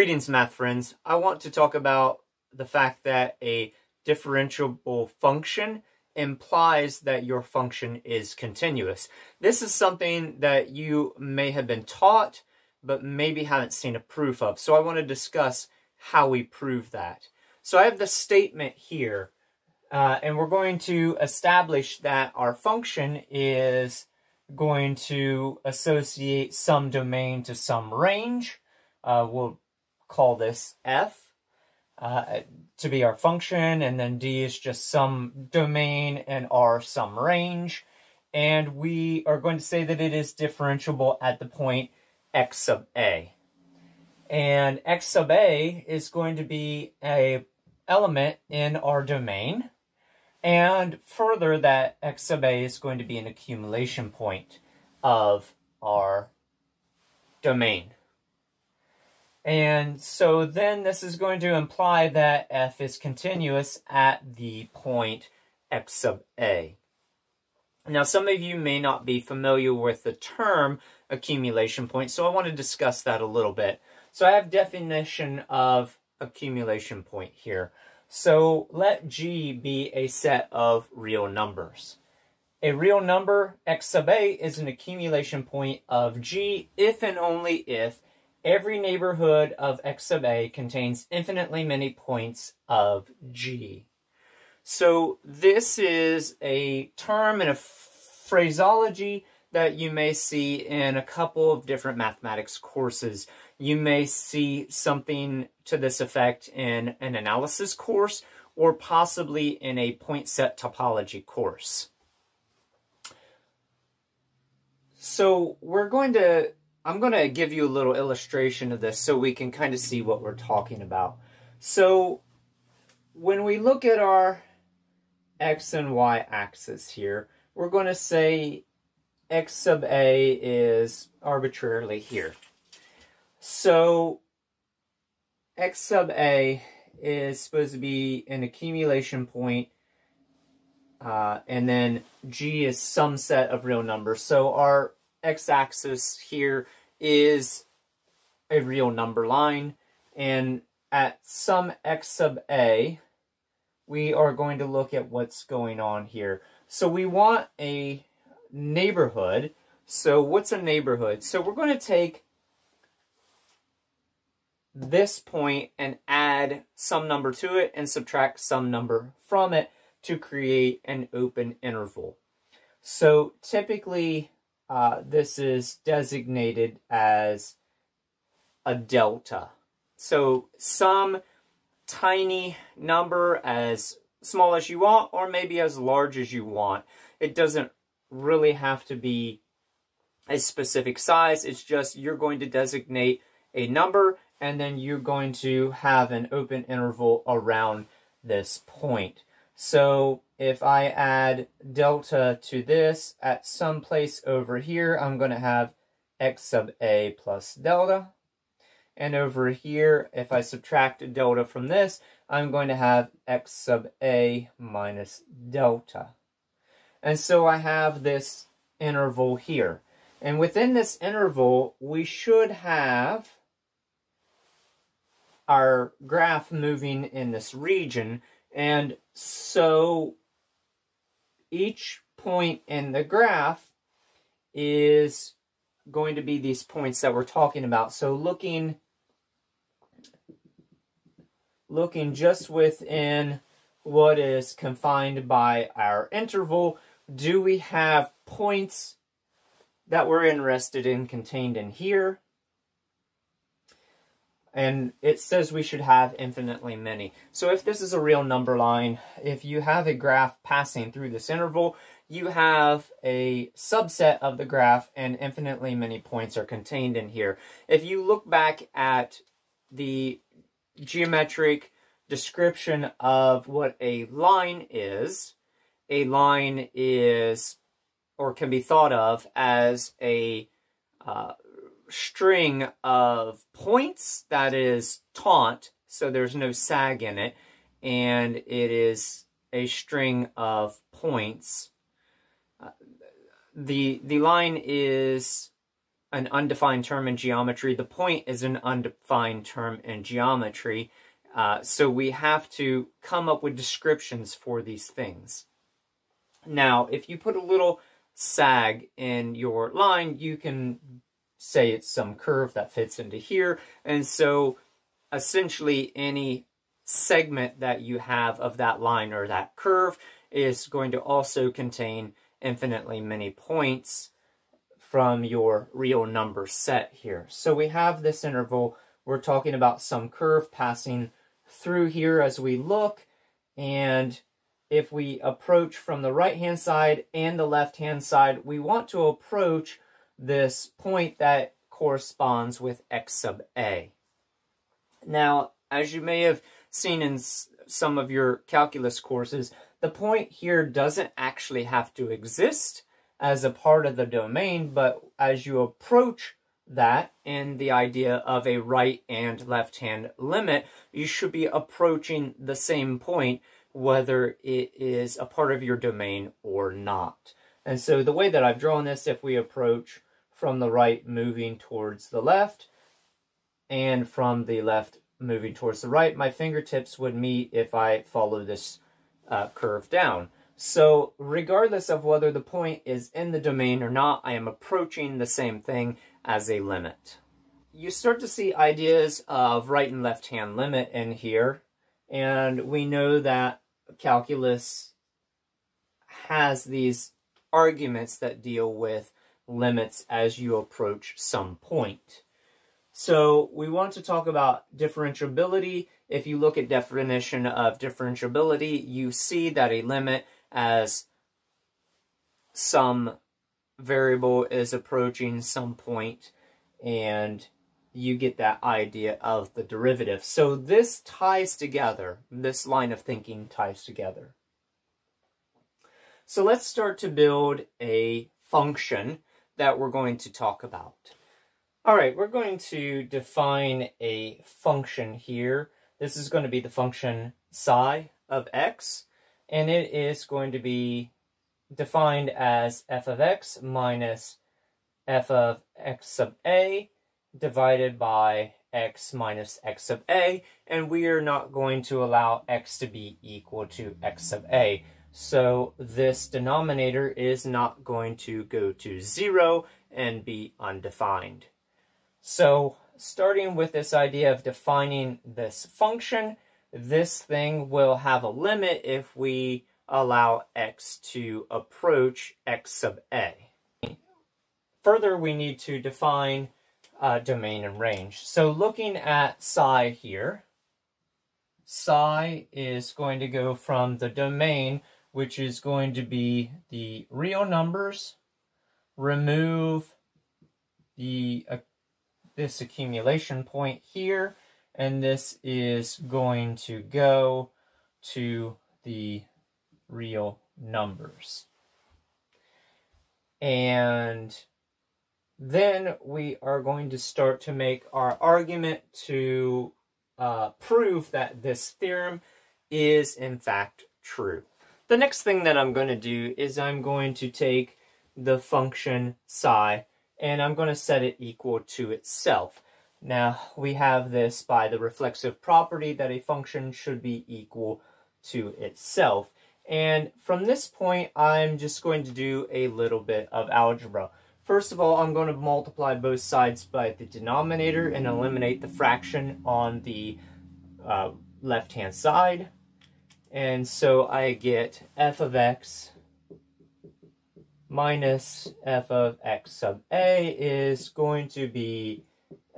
Greetings, math friends. I want to talk about the fact that a differentiable function implies that your function is continuous. This is something that you may have been taught, but maybe haven't seen a proof of. So I want to discuss how we prove that. So I have the statement here, uh, and we're going to establish that our function is going to associate some domain to some range. Uh, we'll call this f uh, to be our function, and then d is just some domain and r some range. And we are going to say that it is differentiable at the point x sub a. And x sub a is going to be a element in our domain. And further, that x sub a is going to be an accumulation point of our domain. And so then this is going to imply that f is continuous at the point x sub a. Now, some of you may not be familiar with the term accumulation point, so I want to discuss that a little bit. So I have definition of accumulation point here. So let G be a set of real numbers. A real number, x sub a, is an accumulation point of G if and only if Every neighborhood of x sub a contains infinitely many points of g. So this is a term and a phraseology that you may see in a couple of different mathematics courses. You may see something to this effect in an analysis course or possibly in a point set topology course. So we're going to I'm going to give you a little illustration of this so we can kind of see what we're talking about. So when we look at our x and y axis here, we're going to say x sub a is arbitrarily here. So x sub a is supposed to be an accumulation point, uh, and then g is some set of real numbers. So our x-axis here is a real number line, and at some x sub a, we are going to look at what's going on here. So we want a neighborhood. So what's a neighborhood? So we're going to take this point and add some number to it and subtract some number from it to create an open interval. So typically uh, this is designated as a delta. So some tiny number as small as you want or maybe as large as you want. It doesn't really have to be a specific size. It's just you're going to designate a number and then you're going to have an open interval around this point. So if I add delta to this at some place over here, I'm going to have x sub a plus delta. And over here, if I subtract delta from this, I'm going to have x sub a minus delta. And so I have this interval here. And within this interval, we should have our graph moving in this region. And so each point in the graph is going to be these points that we're talking about. So looking looking just within what is confined by our interval, do we have points that we're interested in contained in here? And it says we should have infinitely many. So if this is a real number line, if you have a graph passing through this interval, you have a subset of the graph and infinitely many points are contained in here. If you look back at the geometric description of what a line is, a line is, or can be thought of as a uh, string of points that is taut, so there's no sag in it, and it is a string of points. Uh, the the line is an undefined term in geometry. The point is an undefined term in geometry. Uh, so we have to come up with descriptions for these things. Now, if you put a little sag in your line, you can say it's some curve that fits into here. And so essentially any segment that you have of that line or that curve is going to also contain infinitely many points from your real number set here. So we have this interval. We're talking about some curve passing through here as we look. And if we approach from the right-hand side and the left-hand side, we want to approach this point that corresponds with x sub a. Now, as you may have seen in some of your calculus courses, the point here doesn't actually have to exist as a part of the domain, but as you approach that in the idea of a right and left hand limit, you should be approaching the same point whether it is a part of your domain or not. And so the way that I've drawn this, if we approach from the right moving towards the left and from the left moving towards the right, my fingertips would meet if I follow this uh, curve down. So regardless of whether the point is in the domain or not, I am approaching the same thing as a limit. You start to see ideas of right and left hand limit in here, and we know that calculus has these arguments that deal with limits as you approach some point. So we want to talk about differentiability. If you look at definition of differentiability, you see that a limit as some variable is approaching some point and you get that idea of the derivative. So this ties together, this line of thinking ties together. So let's start to build a function that we're going to talk about. All right, we're going to define a function here. This is going to be the function psi of x and it is going to be defined as f of x minus f of x sub a divided by x minus x sub a, and we are not going to allow x to be equal to x sub a. So this denominator is not going to go to zero and be undefined. So starting with this idea of defining this function, this thing will have a limit if we allow x to approach x sub a. Further, we need to define uh, domain and range. So looking at psi here, psi is going to go from the domain, which is going to be the real numbers, remove the uh, this accumulation point here, and this is going to go to the real numbers. And then we are going to start to make our argument to uh, prove that this theorem is in fact true. The next thing that I'm going to do is I'm going to take the function psi and I'm going to set it equal to itself. Now, we have this by the reflexive property that a function should be equal to itself. And from this point, I'm just going to do a little bit of algebra. First of all, I'm going to multiply both sides by the denominator and eliminate the fraction on the uh, left-hand side. And so I get f of x minus f of x sub a is going to be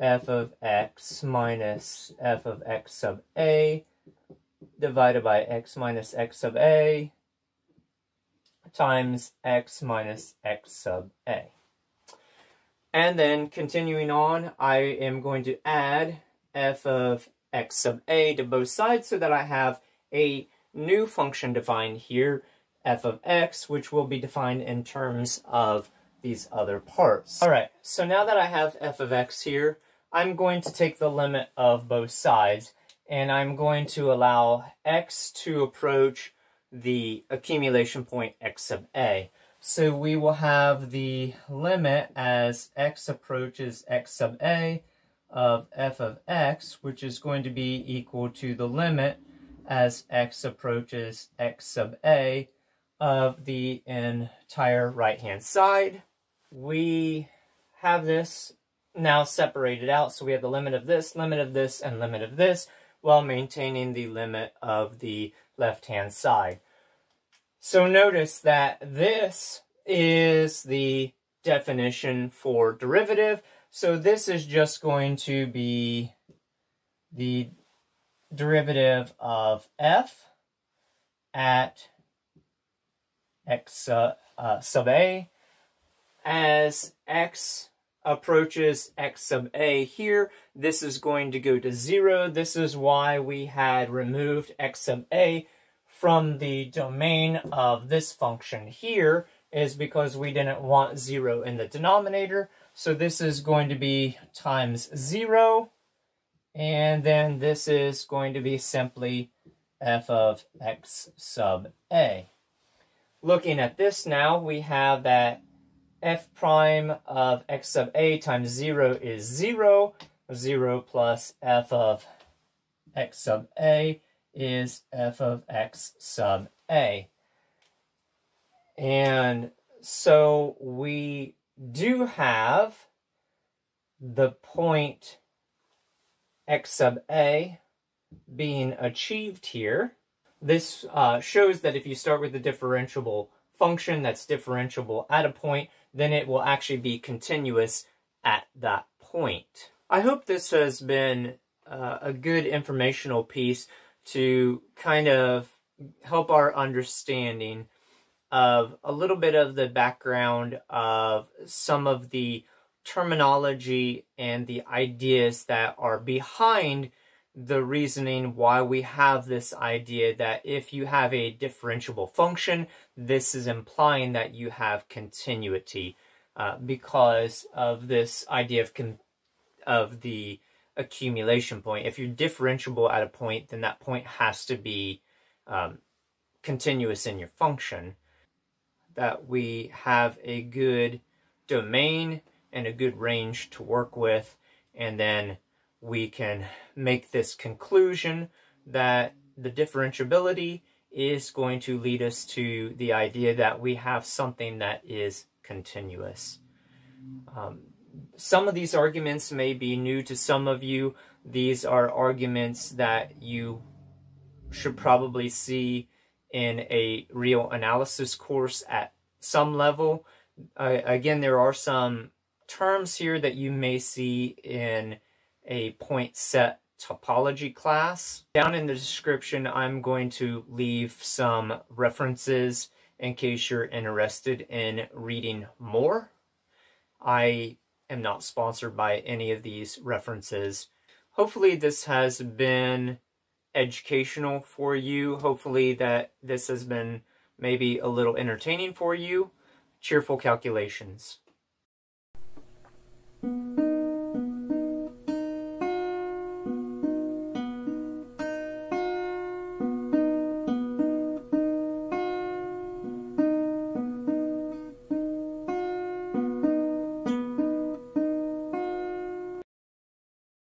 f of x minus f of x sub a divided by x minus x sub a times x minus x sub a. And then continuing on, I am going to add f of x sub a to both sides so that I have a new function defined here, f of x, which will be defined in terms of these other parts. All right, so now that I have f of x here, I'm going to take the limit of both sides, and I'm going to allow x to approach the accumulation point x sub a. So we will have the limit as x approaches x sub a of f of x, which is going to be equal to the limit as x approaches x sub a of the entire right-hand side. We have this now separated out, so we have the limit of this, limit of this, and limit of this, while maintaining the limit of the left-hand side. So notice that this is the definition for derivative. So this is just going to be the derivative of f at x uh, uh, sub a as x approaches x sub a here. This is going to go to 0. This is why we had removed x sub a from the domain of this function here is because we didn't want 0 in the denominator. So this is going to be times 0. And then this is going to be simply f of x sub a. Looking at this now, we have that f prime of x sub a times 0 is 0. 0 plus f of x sub a is f of x sub a. And so we do have the point x sub a being achieved here. This uh, shows that if you start with a differentiable function that's differentiable at a point, then it will actually be continuous at that point. I hope this has been uh, a good informational piece to kind of help our understanding of a little bit of the background of some of the terminology and the ideas that are behind the reasoning why we have this idea that if you have a differentiable function, this is implying that you have continuity uh, because of this idea of of the accumulation point. If you're differentiable at a point, then that point has to be um, continuous in your function. That we have a good domain and a good range to work with, and then we can make this conclusion that the differentiability is going to lead us to the idea that we have something that is continuous. Um, some of these arguments may be new to some of you. These are arguments that you should probably see in a real analysis course at some level. Uh, again, there are some terms here that you may see in a point set topology class. Down in the description, I'm going to leave some references in case you're interested in reading more. I am not sponsored by any of these references. Hopefully this has been educational for you. Hopefully that this has been maybe a little entertaining for you. Cheerful calculations.